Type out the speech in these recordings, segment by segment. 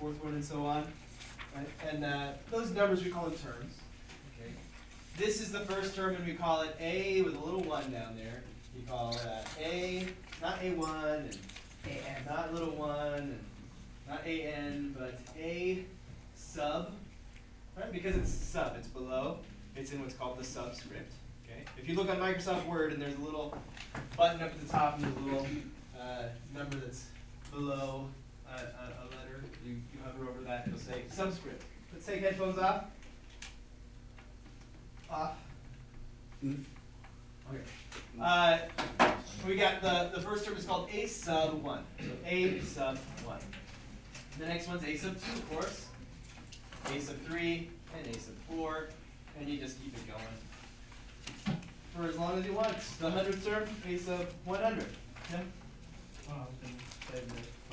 fourth one, and so on. Right? And uh, those numbers we call them terms. Okay. This is the first term, and we call it A with a little one down there. We call that A, not A1, and not little one, and not AN, but A sub, right? Because it's sub, it's below. It's in what's called the subscript. Okay. If you look on Microsoft Word and there's a little button up at the top and there's a little uh, number that's below a, a, a letter, you, you hover over that, it'll say subscript. Let's take headphones off. Off. Okay. Uh, we got the, the first term is called A sub one. So A sub one. The next one's A sub two, of course. A sub three and A sub four, and you just keep it going for as long as you want. The hundredth term, A sub one hundred. Yeah.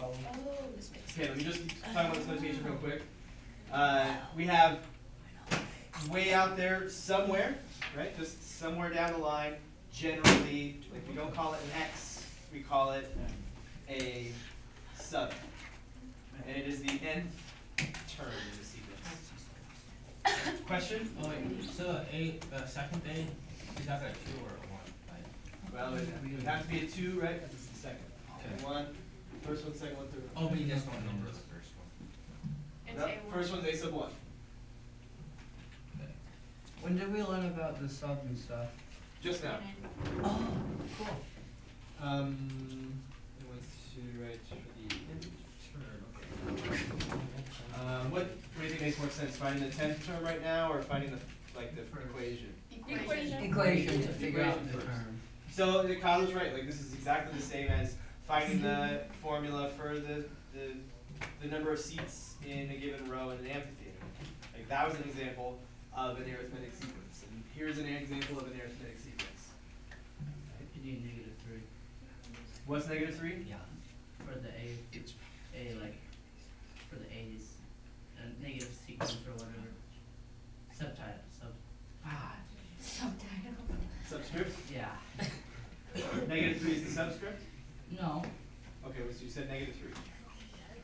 I was gonna say the problem. Oh, this makes sense. Okay, let me just talk about this notation real quick. Uh, we have way out there somewhere, right? Just somewhere down the line. Generally, like we don't call it an X, we call it a sub, and it is the nth term in the sequence. Question? Oh wait, so a, uh, second A, is that a two or a one? Like, Well, it would have to be a two, right? Because it's the second. Okay. One, first one, second one, third one. oh, but you just don't number the first one. It's Nope, A1. First one's A sub one. Okay. When did we learn about the sub and stuff? Just now. Oh, cool. Um, it was to write for the nth term, okay. Um, what, what do you think makes more sense, finding the tenth term right now, or finding the, like, the equation? Equation. Equation to figure out Equation the first. term. So, the Kyle's right, like, this is exactly the same as finding the formula for the, the, the number of seats in a given row in an amphitheater. Like, that was an example of an arithmetic sequence, and here's an example of an arithmetic sequence. You need negative three. What's negative three? Yeah. For the A, A like, for the A's, uh, negative sequence or whatever. Subtitle, sub, ah, Subtitle. Subscript? yeah. Negative three is the subscript? No, Okay, so you said negative three.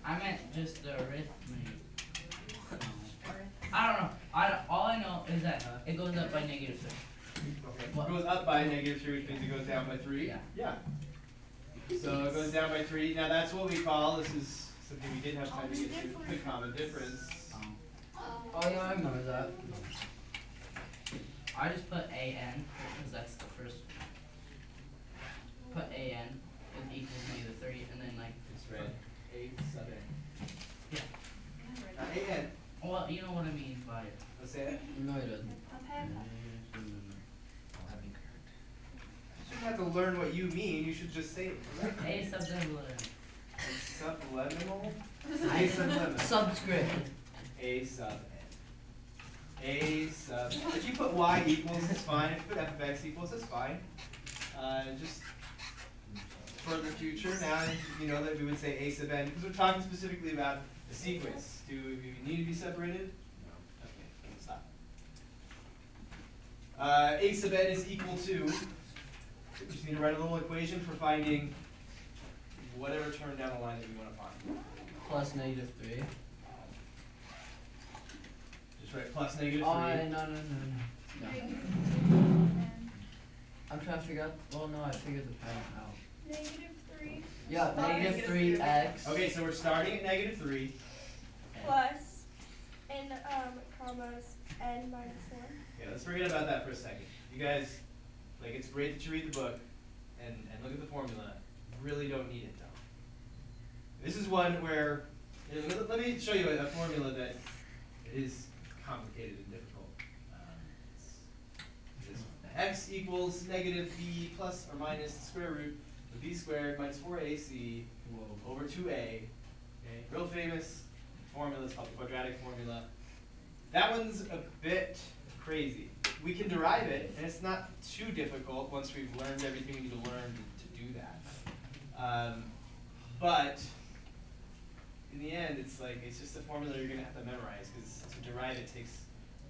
I meant just the arithmetic. I don't know, I, don't- all I know is that it goes up by negative three. Okay. What? It goes up by negative three, which means it goes down by three? Yeah. Yeah. So it goes down by three, now that's what we call, this is something we didn't have time to get to, the common difference. Um, Oh, Oh yeah, I remember that. I just put A N because that's the first. one. Put A N it equals negative three, and then like, It's red, eight, seven. yeah. Now, A N, Well, you know what I mean by it. let's say it. No, it doesn't. Okay. You shouldn't have to learn what you mean, you should just say it correctly. A subliminal. Subliminal? I A subliminal. Subscript. A sub n. A sub, if you put y equals, it's fine, if you put f of x equals, it's fine. Uh, just for the future, now you know that we would say a sub n, because we're talking specifically about the sequence. Do we need to be separated? No. Okay, stop. Uh, a sub n is equal to, we just need to write a little equation for finding whatever term down the line that we want to find. Plus negative three. Just write plus negative Oh, three. no, no, no, no. no. I'm trying to figure out, well, no, I figured the pattern out. Negative three Yeah, negative negative three three. x. Okay, so we're starting at negative three. plus n um commas n minus one. Okay, let's forget about that for a second. You guys, like, it's great that you read the book and, and look at the formula. You Really don't need it though. This is one where, you know, let, let me show you a, a formula that is complicated and difficult. Um, it's this one. X equals negative b plus or minus the square root of b squared minus four ac Whoa. over two a. Okay, real famous formula is called the quadratic formula. That one's a bit crazy. We can derive it, and it's not too difficult once we've learned everything we need to learn to, do that. Um, but in the end, it's like it's just a formula you're gonna have to memorize because to derive it takes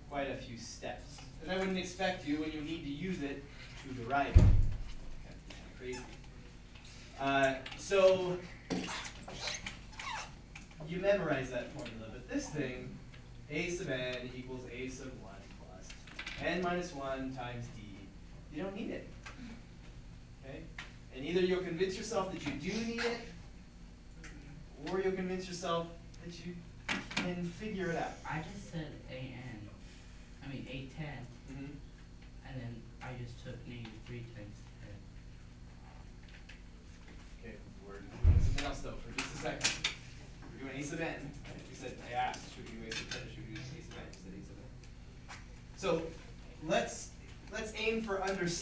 quite a few steps. And I wouldn't expect you when you need to use it to derive it. Of crazy. Uh, so you memorize that formula, but this thing, a sub n equals a sub one plus n minus one times d, you don't need it. Okay? And either you'll convince yourself that you do need it, or you'll convince yourself that you can figure it out. I just said a n, I mean a ten, Mhm. and then I just took negative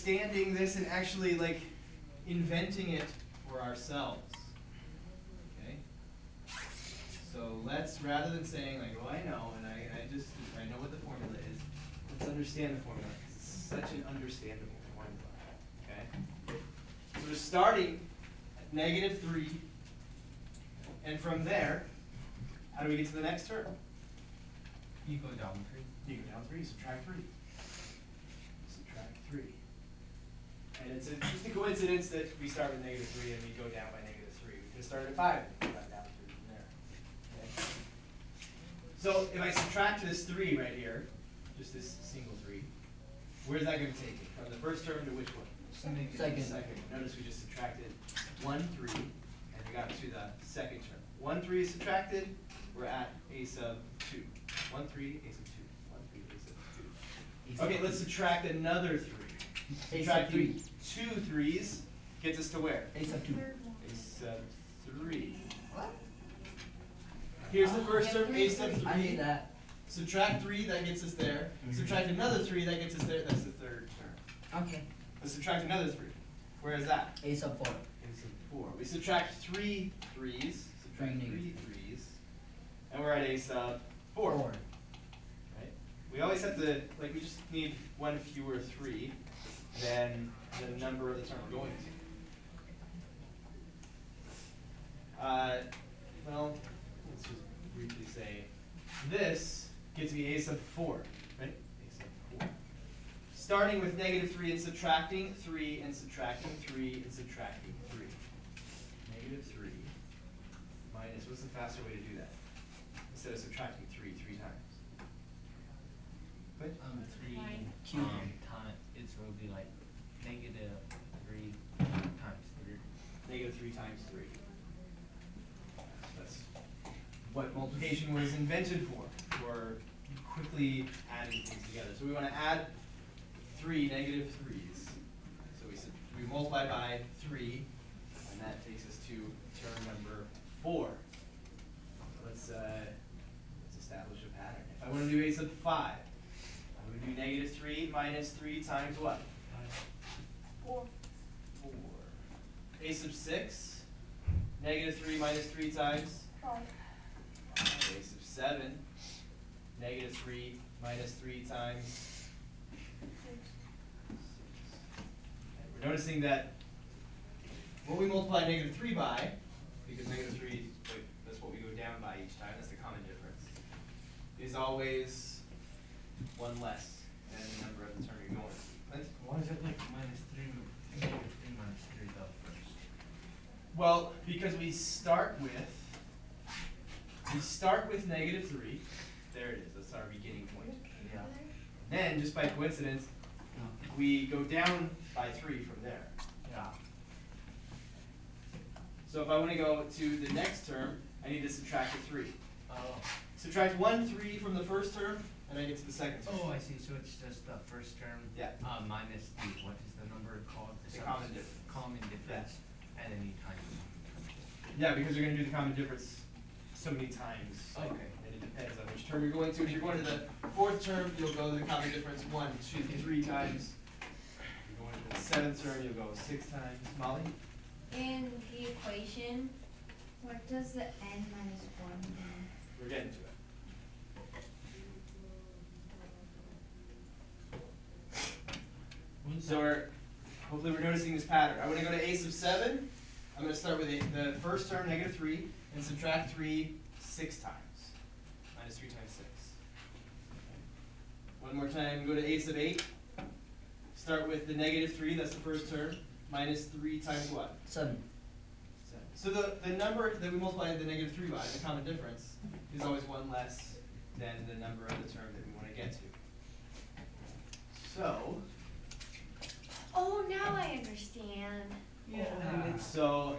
understanding this and actually like inventing it for ourselves. Okay? So let's, rather than saying like, "Oh, I know, and I, I just, I know what the formula is, let's understand the formula. It's such an understandable formula. Okay? So we're starting at negative 3, and from there, how do we get to the next term? You go down 3. You go down 3, subtract 3. And it's just a coincidence that we start with negative 3 and we go down by negative 3. We could start at 5 and go down 3 from there. Okay? So if I subtract this 3 right here, just this single 3, where's that going to take it? From the first term to which one? Second. second. Notice we just subtracted 1, 3, and we got to the second term. 1, 3 is subtracted. We're at a sub 2. 1, 3, a sub 2. 1, 3, a sub 2. Okay, let's subtract another 3. A sub three. two threes gets us to where? A sub two. A sub three. What? Here's the first term, A sub three. I need that. Subtract three, that gets us there. Mm-hmm. Subtract another three, that gets us there. That's the third term. Okay. Let's subtract another three. Where is that? A sub four. A sub four. We subtract three threes. Subtract three threes. And we're at A sub four. Four. Right? We always have to, like, we just need one fewer three number of the term we're going to. Uh, well, let's just briefly say, this gets me a sub four, right? A sub four. Starting with negative three and subtracting three and subtracting three and subtracting three. Negative three minus, what's the faster way to do that? Instead of subtracting three three times. What? Um, three, Nine. Cube. um, negative 3 times 3. That's what multiplication was invented for, for quickly adding things together. So we want to add 3 negative 3s. So we, we multiply by 3, and that takes us to term number 4. Let's, uh, let's establish a pattern. If I want to do a sub 5, I'm going to do negative 3 minus 3 times what? 4. A sub six, negative three minus three times Five. five. A sub seven, negative three minus three times Six. six. And we're noticing that what we multiply negative three by, because negative three, wait, that's what we go down by each time, that's the common difference, is always one less than the number of the term you're going. Clint? Why is it like minus three, negative three minus three though first? Well, because we start with, we start with negative three, there it is, that's our beginning point. Yeah. Then, just by coincidence, we go down by three from there. Yeah. So if I wanna go to the next term, I need to subtract a three. Oh. Subtract one three from the first term, and I get to the second term. Oh, I see, so it's just the first term. Yeah. Uh, minus the, what is the number called? The sub- common difference. Common difference, and then you times Yeah, because you're gonna do the common difference so many times. like, Okay. And it depends on which term you're going to. If you're going to the fourth term, you'll go the common difference one, two, three times. If you're going to the seventh term, you'll go six times. Molly? In the equation, what does the n minus one mean? We're getting to it. So that- we're, hopefully we're noticing this pattern. I wanna go to a sub seven, I'm gonna start with a, the first term, negative three, and subtract three six times. Minus three times six. One more time, go to a sub eight. Start with the negative three, that's the first term, minus three times what? Seven. Seven. So the, the number that we multiply the negative three by, the common difference, is always one less than the number of the term that we wanna get to. So, Oh, now I understand. and so,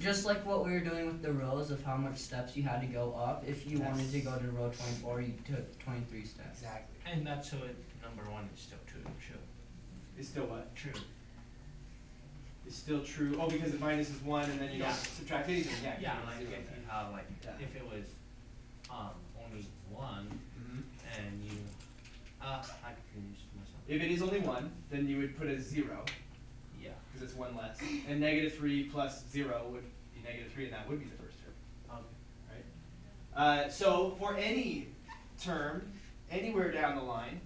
Just like what we were doing with the rows of how much steps you had to go up, if you wanted to go to row twenty-four, you took twenty-three steps. exactly, And that's so it, number one is still true, true, is still what? true. Is still true, oh, because the minus is one and then you don't subtract anything, yeah. Yeah, you like zero if there. you have like, Yeah. if it was, um, only one Mhm. and you, uh, I confused myself. If it is only one, then you would put a zero, Yeah, because it's one less, and negative three plus zero would be negative three, and that would be the first term. okay. right? Uh, so for any term, anywhere down the line,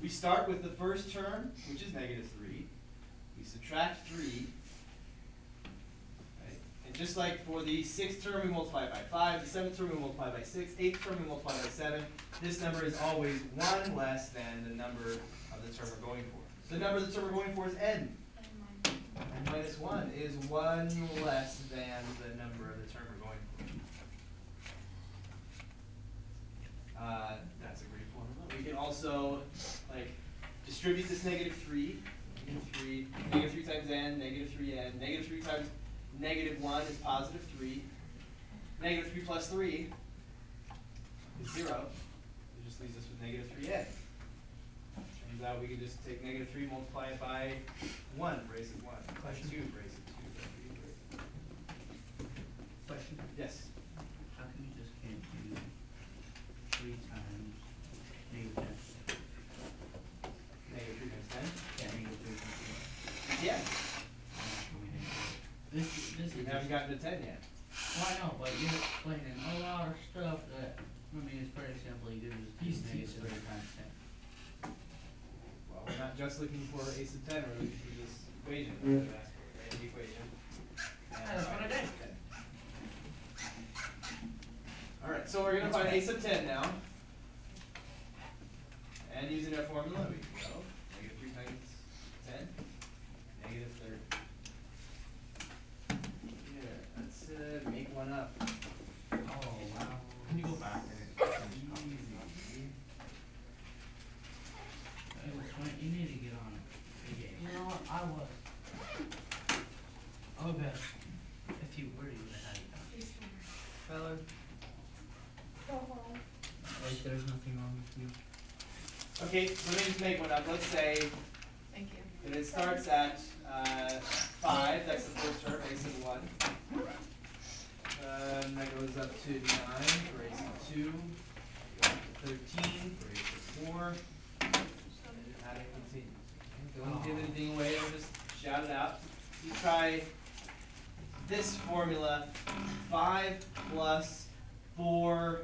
we start with the first term, which is negative three. We subtract three. Right? And just like for the sixth term, we multiply by five, the seventh term, we multiply by six. Eighth term, we multiply by seven. This number is always one less than the number the term we're going for. So the number of the term we're going for is n. And minus one is one less than the number of the term we're going for. Uh, that's a great formula. We can also, like, distribute this negative three, negative three, negative three times n, negative three n, negative three times negative one is positive three. Negative three plus three is zero. It just leaves us with negative three n. Turns out, we can just take negative 3, multiply it by 1, raise it 1. By 2, raise it 2. Question? Yes? How can you just can't do 3 times negative 10? Negative 3 times 10? Yeah, negative 3 times 10. Yeah. This, this you haven't gotten to 10 yet. Well, I know, but you're explaining a lot of stuff that, I mean, it's pretty simple. You do just negative 3 times 10. We're not just looking for a sub 10, we're Mm -hmm. That's equation. And That's what I did. All right, so we're going to find a sub 10 now. And using our formula, we can go negative 3 times 10, negative 30. Yeah, let's uh, make one up. You need to get on it. You know what, I was. i Okay, if you were, you would have had it Tyler? Go home. Like, there's nothing wrong with you. Okay, let me just make one up, let's say Thank you. that it starts at, uh, five, that's the first term, a sub one. Um, that goes up to nine for a sub two, goes up to thirteen for a sub four, and how it continues. Okay, Don't give anything away, I'll just shout it out. You try this formula, five plus four,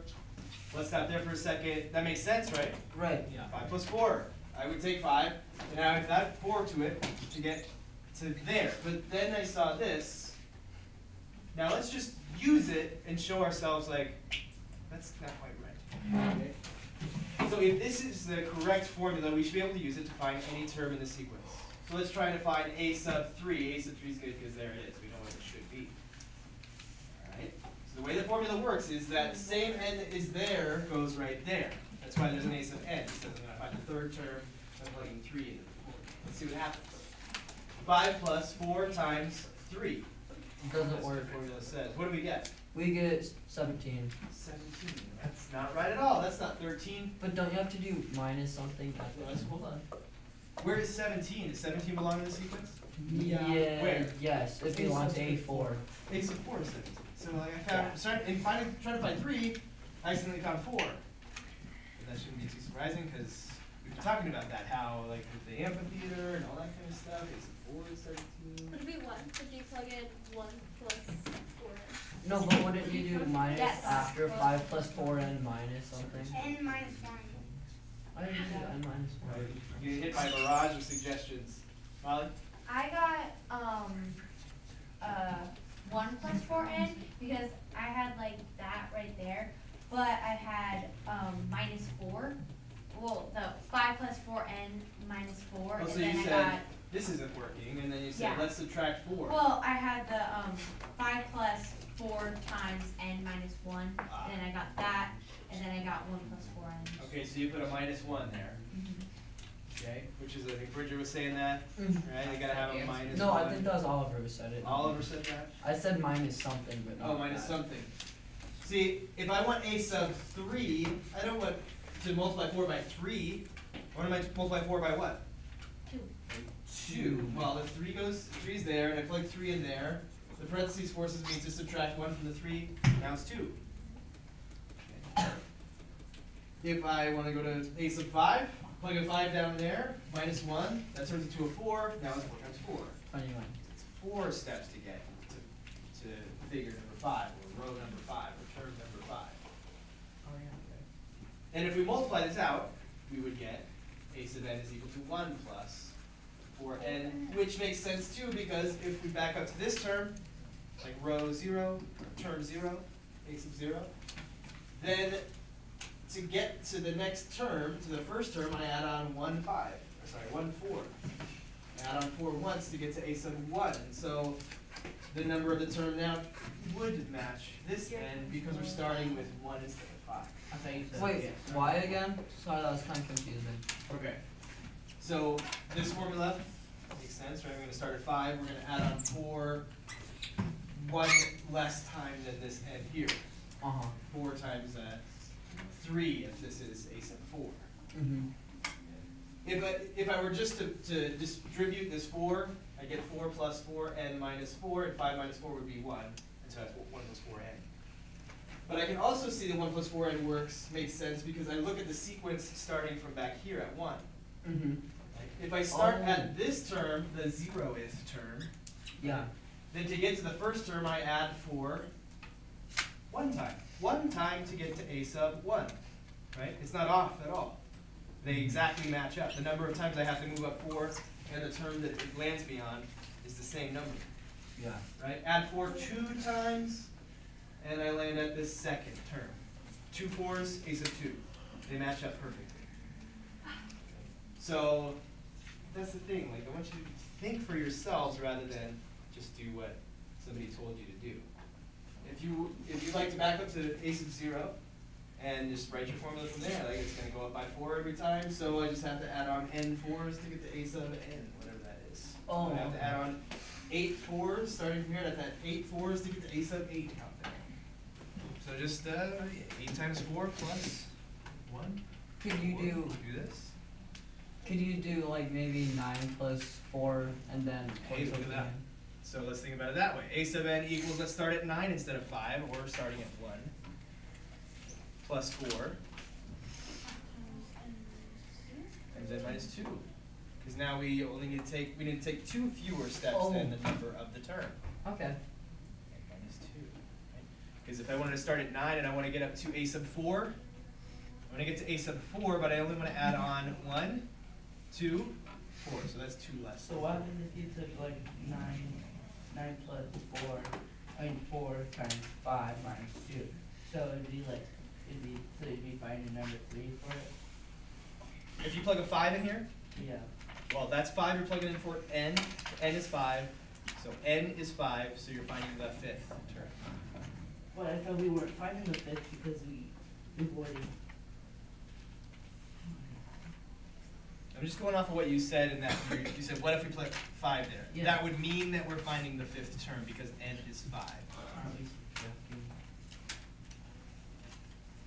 let's stop there for a second, that makes sense, right? Right. Yeah. Five plus four, I would take five, and I would add four to it to get to there, but then I saw this. Now let's just use it and show ourselves like, that's not quite right. Okay? So if this is the correct formula, we should be able to use it to find any term in the sequence. So let's try to find a sub three, a sub three is good because there it is, we know what it should be. Alright, so the way the formula works is that same n is there goes right there. That's why there's an a sub n, So I'm gonna find the third term, I'm plugging three into the fourth. Let's see what happens. Five plus four times three. Doesn't That's what the formula says. What do we get? We get seventeen. Seventeen, That's not right at all. That's not thirteen. but don't you have to do minus something? Let's hold on. Where is seventeen? Does seventeen belong in the sequence? Yeah, Where? yes, it belongs to A four. A sub four is seventeen. So like I found, start, in finding, trying to find three, I accidentally found four. But that shouldn't be too surprising, cause we've been talking about that, how like with the amphitheater and all that kind of stuff, a sub four is seventeen. Would it be one if you plug in one plus four? No, but wouldn't you do minus Yes. after five plus four and minus something? N minus one. I didn't do N minus one. You hit by a barrage of suggestions. Molly? I got, um, uh, one plus four N because I had like that right there, but I had, um, minus four. Well, no, five plus four N minus four, Oh, and so then you I said got this isn't working, and then you say, Yeah. let's subtract four. Well, I had the, um, five plus four times n minus one, Ah. and then I got that, and then I got one plus four n. Okay, so you put a minus one there, okay, which is, I think Bridget was saying that, right, you gotta have a minus one. No, I think that was Oliver who said it. Oliver said that? I said minus something, but not Oh, minus that. something. See, if I want a sub three, I don't want to multiply four by three, I wanna multiply four by what? Two. Well, if three goes, three's there, and I plug three in there, the parentheses forces me to subtract one from the three, now it's two. If I wanna go to a sub five, plug a five down there, minus one, that turns into a four, now it's four times four. It's four steps to get to, to figure number five, or row number five, or term number five. Oh, yeah. And if we multiply this out, we would get a sub n is equal to one plus four n, which makes sense too, because if we back up to this term, like row zero, term zero, a sub zero, then to get to the next term, to the first term, I add on one five, or sorry, one four. I add on four once to get to a sub one, and so the number of the term now would match this n, because we're starting with one instead of five. I thought you said. Wait, why again? Sorry, that was kind of confusing. Okay, so this formula makes sense, right? We're gonna start at five, we're gonna add on four, one less time than this n here. Uh-huh. Four times uh, three if this is a sub four. Mm-hmm. If I, if I were just to, to distribute this four, I get four plus four n minus four, and five minus four would be one, and so that's one plus four n. But I can also see that one plus four n works, makes sense, because I look at the sequence starting from back here at one. Mm-hmm. If I start Oh. at this term, the zeroth term, Yeah. then to get to the first term, I add four one time. One time to get to a sub one, right? It's not off at all. They mm-hmm. exactly match up. The number of times I have to move up four and the term that it lands me on is the same number, Yeah. right? Add four two times, and I land at this second term. Two fours, a sub two. They match up perfectly. So, that's the thing, like, I want you to think for yourselves rather than just do what somebody told you to do. If you, if you'd like to back up to a sub zero, and just write your formula from there, like, it's gonna go up by four every time, so I just have to add on n fours to get to a sub n, whatever that is. Oh, I have to add on eight fours, starting from here, that's at eight fours to get to a sub eight out there. So just, uh, eight times four plus one. Can you Four. do, Do this. Could you do like maybe nine plus four and then? Hey, look at that. So let's think about it that way. A sub n equals, let's start at nine instead of five, or starting at one. Plus four, times n minus two. Cause now we only need to take, we need to take two fewer steps than the oh. number of the term. Okay. N minus two, right? Cause if I wanted to start at nine and I wanna get up to a sub four, I'm gonna get to a sub four, but I only wanna add on one, two, four, so that's two less. So what happens if you took like nine, nine plus four, I mean four times five minus two? So it'd be like, it'd be, so you'd be finding number three for it? If you plug a five in here, Yeah. well, that's five you're plugging in for n, n is five, so n is five, so you're finding the fifth term. But I thought we weren't finding the fifth because we, we avoided. I'm just going off of what you said in that, you you said, what if we put five there? Yeah. That would mean that we're finding the fifth term because n is five. Aren't we subtracting?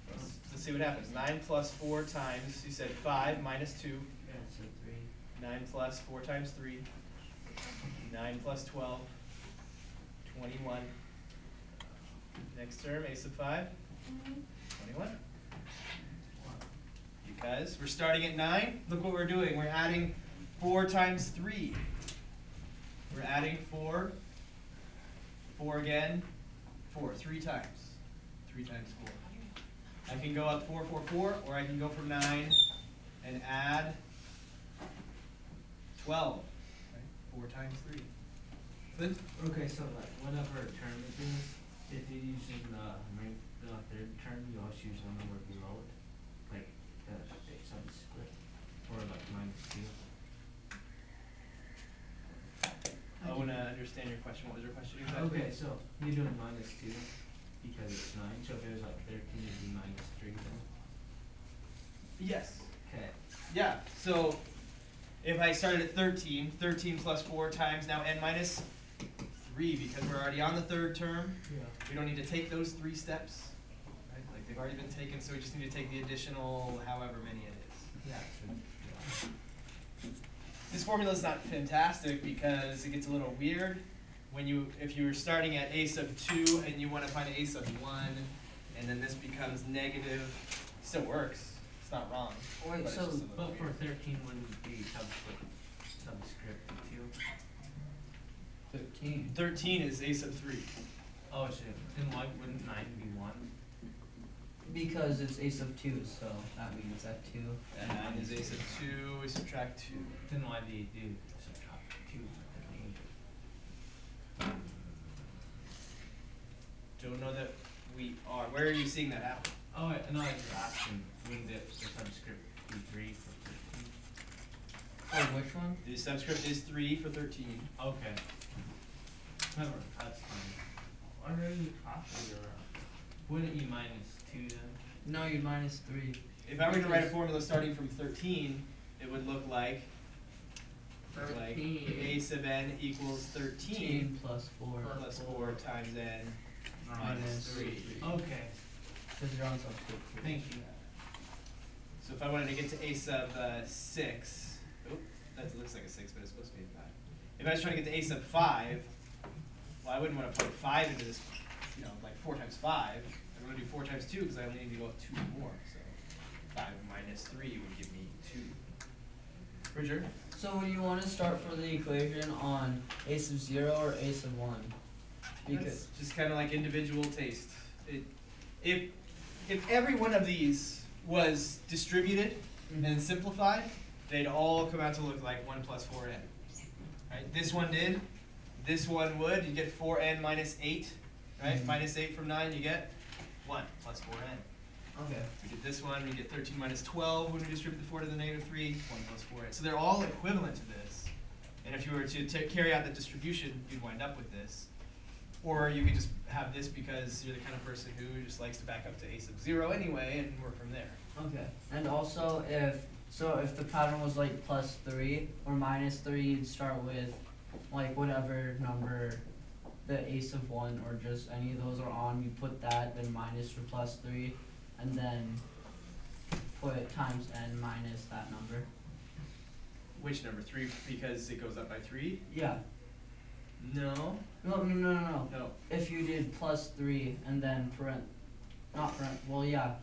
Let's, let's see what happens, nine plus four times, you said five minus two, Yeah, so three. nine plus four times three, nine 12, 21. Next term, a sub five, mm-hmm. twenty-one. Because we're starting at nine, look what we're doing, we're adding four times three. We're adding four, four again, four, three times, three times four. I can go up four, four, four, or I can go from nine and add twelve, right, four times three. But Okay, so like whatever term it is, if you're using uh, the the third term, you always use the number below it, like the some split, or like minus two. understand your question. What was your question exactly? Okay, so you're doing minus two because it's nine, so if it was like thirteen, it'd be minus three then? Yes. Okay. Yeah, so if I started at 13, 13 plus 4 times now n minus 3, because we're already on the third term, Yeah. we don't need to take those three steps. Right? Like they've already been taken, so we just need to take the additional however many it is. Yeah, so, yeah. This formula is not fantastic because it gets a little weird when you if you were starting at a sub 2 and you want to find a sub 1 and then this becomes negative, still works. It's not wrong. Wait, but it's so- just a But for weird. thirteen, wouldn't be subscript, subscript two? Thirteen. 13 is a sub 3. Oh, shit, then why wouldn't nine be one? Because it's a sub two, so that means that two. And 9 is a sub 2, we subtract 2. Then why do you do subtract two for thirteen? Don't know that we are. Where are you seeing that happen? Oh, wait, no, I was just asking, wouldn't it, the subscript be three for thirteen? Oh, which one? The subscript is 3 for 13. Okay. Never, that's fine. Why are you talking around? Wouldn't you minus two then? No, you'd minus three. If I were to write a formula starting from 13, it would look like like a sub n equals 13 Thirteen plus four. plus 4 times n minus Minus 3. Okay, Cause you're on subscript three. thank you. So if I wanted to get to a sub uh, 6, oop, that looks like a 6, but it's supposed to be a 5. If I was trying to get to a sub 5, well, I wouldn't want to put 5 into this, you know, like 4 times 5. I want to do 4 times 2 because I only need to go up 2 more. So 5 minus 3 would give me 2. Bridger? So would you wanna start for the equation on a sub zero or a sub one? Because, That's just kind of like individual taste. It, if if every one of these was distributed and simplified, they'd all come out to look like one plus four n. Right? This one did. This one would. You get four n minus eight. Right? Mhm. Minus eight from nine, you get one plus four n. okay, We get this one. We get thirteen minus twelve when we distribute the four to the negative three. One plus four n. So they're all equivalent to this. And if you were to carry out the distribution, you'd wind up with this. Or you could just have this because you're the kind of person who just likes to back up to a sub zero anyway and work from there. okay. And also if, so if the pattern was like plus three or minus three, you'd start with like whatever number the ace of one or just any of those are on, you put that, then minus for plus three, and then put times n minus that number. Which number? Three because it goes up by three? Yeah, No. no, no, no, no, no. No. If you did plus three and then parent, not parent, well, yeah,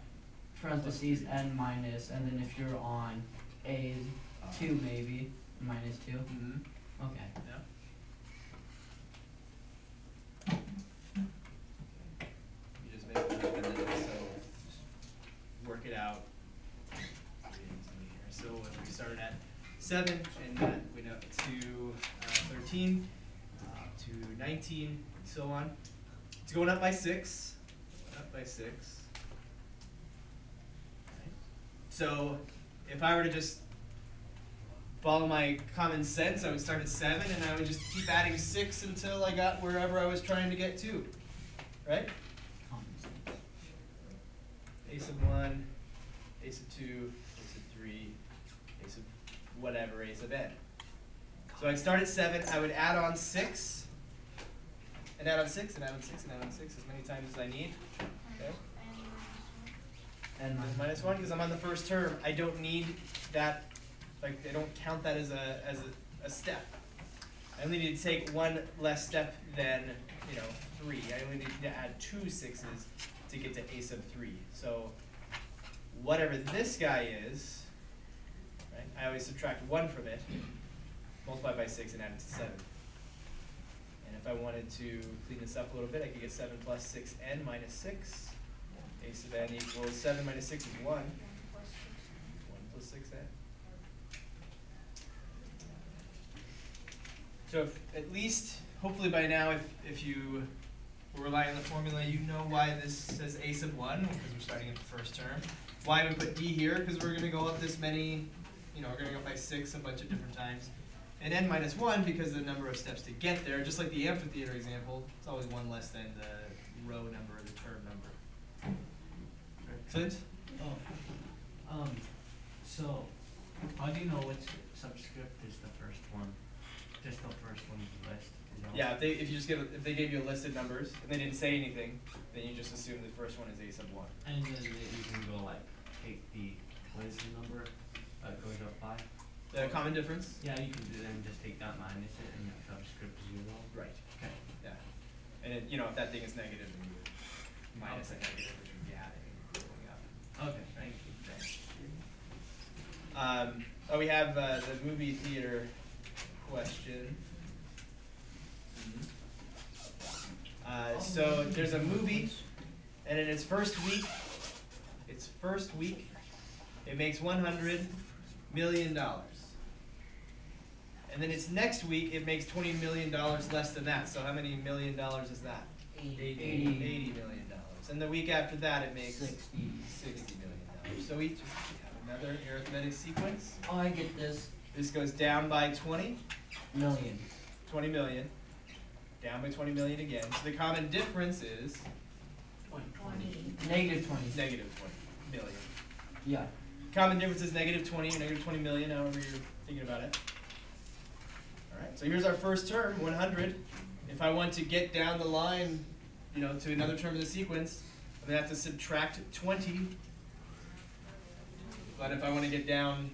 parentheses n minus, and then if you're on a two maybe, minus two, Mm-hmm. okay. Yeah. 7, and then went up to uh, 13, uh, to 19, and so on. It's going up by 6, up by 6. Right. So if I were to just follow my common sense, I would start at 7, and I would just keep adding 6 until I got wherever I was trying to get to, right? A sub 1, A sub 2, whatever, ace of n. So I'd start at seven, I would add on six, and add on six, and add on six, and add on six as many times as I need. Okay? And minus one, because I'm on the first term, I don't need that, like, I don't count that as a, as a, a step. I only need to take one less step than, you know, three, I only need to add two sixes to get to a sub three, so whatever this guy is, I always subtract one from it, multiply by six and add it to seven. And if I wanted to clean this up a little bit, I could get seven plus six n minus six. a sub n equals seven minus six is one. One plus six n. So if, at least, hopefully by now, if, if you were relying on the formula, you know why this says a sub one, because we're starting at the first term. Why we put d here, because we're gonna go up this many, you know, we're gonna go up by six a bunch of different times. and n minus one because of the number of steps to get there, just like the amphitheater example, it's always one less than the row number or the term number. Clint? Oh, um, so, how do you know which subscript is the first one? Just the first one in the list? is that- Yeah, if they, if you just give, if they gave you a list of numbers and they didn't say anything, then you just assume the first one is a sub one. And then you can go like, take the, what is the number that goes up by? The common difference? Yeah, you can do then just take that minus it and that subscript zero. Right. Okay. Yeah. And it, you know, if that thing is negative, then you would minus a negative, which would be adding and going up. Okay, thank you. Um, oh, we have, uh, the movie theater question. Uh, so there's a movie, and in its first week, its first week, it makes one hundred million dollars. And then its next week, it makes twenty million dollars less than that, so how many million dollars is that? Eighty. Eighty million dollars, and the week after that, it makes Sixty. sixty million dollars. So we just have another arithmetic sequence. Oh, I get this. This goes down by 20, Million. 20 million, down by 20 million again. So the common difference is Twenty. Negative twenty. negative 20 million. Yeah. Common difference is negative 20 or negative 20 million, however you're thinking about it. All right, so here's our first term, 100. If I want to get down the line, you know, to another term in the sequence, I'm gonna have to subtract 20. But if I want to get down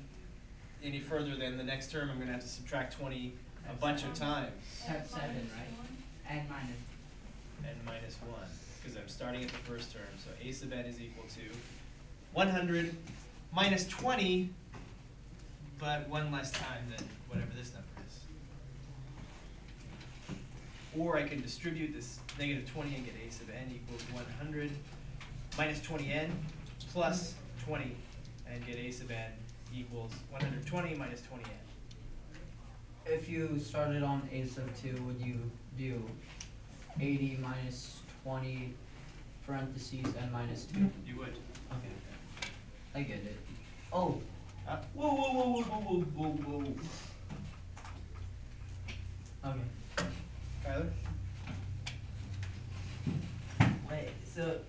any further than the next term, I'm gonna have to subtract 20 a bunch of times. That's seven, right? And minus, n minus one, because I'm starting at the first term, so a sub n is equal to one hundred minus twenty, but one less time than whatever this number is. Or I can distribute this negative twenty and get a sub n equals one hundred minus twenty n plus twenty, and get a sub n equals one hundred twenty minus twenty n. If you started on a sub two, would you do eighty minus twenty parentheses n minus two? You would. Okay. I get it. Oh. Uh, whoa, whoa, whoa, whoa, whoa, whoa, whoa, whoa. Okay. Tyler? Wait, so.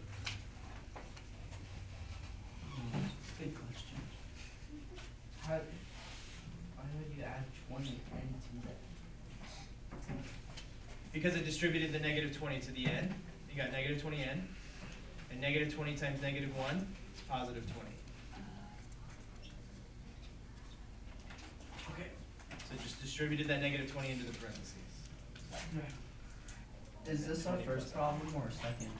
Good question. How. Why would you add 20 into that? Because it distributed the negative 20 to the n. You got negative 20n. And negative 20 times negative 1 is positive 20. Distributed that negative twenty into the parentheses. Is this our first problem or second?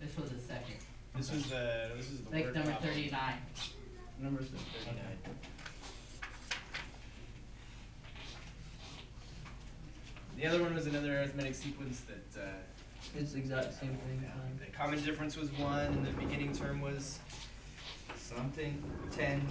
This was the second, This was the, this is the like word number problem. thirty-nine. Number six thirty-nine. The other one was another arithmetic sequence that, uh, It's the exact same thing. yeah, um, the common difference was one, and the beginning term was something, ten,